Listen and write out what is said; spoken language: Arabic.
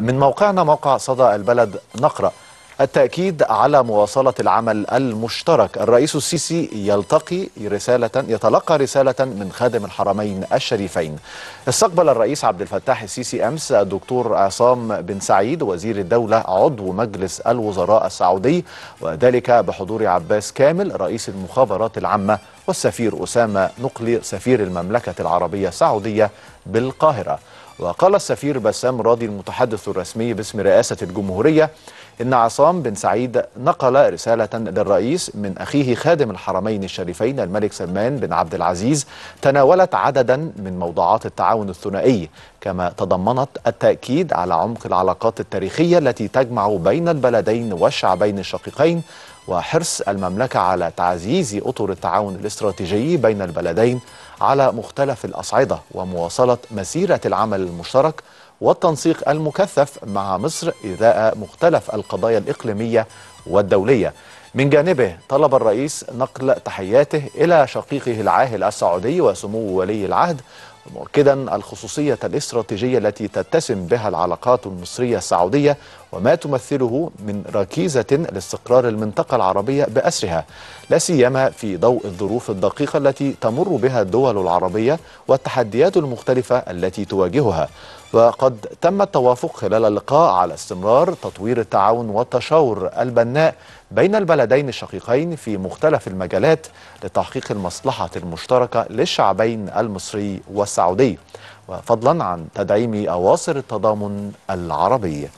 من موقعنا موقع صدى البلد نقرأ التأكيد على مواصلة العمل المشترك. الرئيس السيسي يلتقي رسالة يتلقى رسالة من خادم الحرمين الشريفين. استقبل الرئيس عبد الفتاح السيسي أمس الدكتور عصام بن سعيد وزير الدولة عضو مجلس الوزراء السعودي وذلك بحضور عباس كامل رئيس المخابرات العامة والسفير أسامة نقلي سفير المملكة العربية السعودية بالقاهرة. وقال السفير بسام راضي المتحدث الرسمي باسم رئاسة الجمهورية إن عصام بن سعيد نقل رسالة للرئيس من أخيه خادم الحرمين الشريفين الملك سلمان بن عبد العزيز تناولت عددا من موضوعات التعاون الثنائي كما تضمنت التأكيد على عمق العلاقات التاريخية التي تجمع بين البلدين والشعبين الشقيقين وحرص المملكة على تعزيز أطر التعاون الاستراتيجي بين البلدين على مختلف الأصعدة ومواصلة مسيرة العمل المشترك والتنسيق المكثف مع مصر إذاء مختلف القضايا الإقليمية والدولية. من جانبه طلب الرئيس نقل تحياته إلى شقيقه العاهل السعودي وسمو ولي العهد مؤكدا الخصوصية الاستراتيجية التي تتسم بها العلاقات المصرية السعودية وما تمثله من ركيزة لاستقرار المنطقة العربية بأسرها لا سيما في ضوء الظروف الدقيقة التي تمر بها الدول العربية والتحديات المختلفة التي تواجهها. وقد تم التوافق خلال اللقاء على استمرار تطوير التعاون والتشاور بين البلدين الشقيقين في مختلف المجالات لتحقيق المصلحة المشتركة للشعبين المصري والسعودي. وفضلا عن تدعيم أواصر التضامن العربي.